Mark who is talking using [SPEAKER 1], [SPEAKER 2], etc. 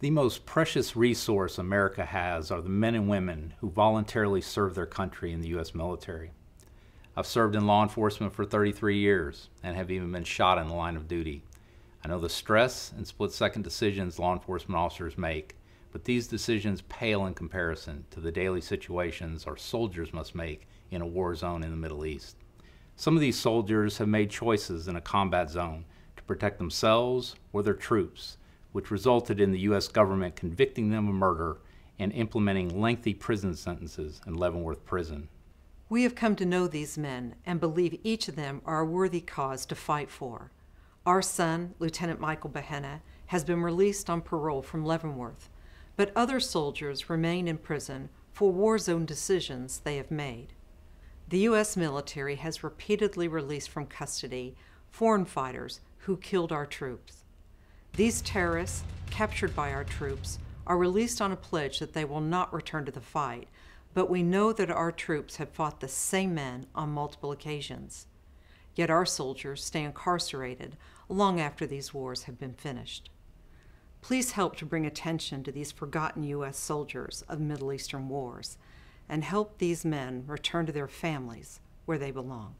[SPEAKER 1] The most precious resource America has are the men and women who voluntarily serve their country in the U.S. military. I've served in law enforcement for 33 years and have even been shot in the line of duty. I know the stress and split second decisions law enforcement officers make, but these decisions pale in comparison to the daily situations our soldiers must make in a war zone in the Middle East. Some of these soldiers have made choices in a combat zone to protect themselves or their troops which resulted in the U.S. government convicting them of murder and implementing lengthy prison sentences in Leavenworth Prison.
[SPEAKER 2] We have come to know these men and believe each of them are a worthy cause to fight for. Our son, Lieutenant Michael Behenna, has been released on parole from Leavenworth, but other soldiers remain in prison for war zone decisions they have made. The U.S. military has repeatedly released from custody foreign fighters who killed our troops. These terrorists, captured by our troops, are released on a pledge that they will not return to the fight, but we know that our troops have fought the same men on multiple occasions. Yet our soldiers stay incarcerated long after these wars have been finished. Please help to bring attention to these forgotten U.S. soldiers of Middle Eastern wars and help these men return to their families where they belong.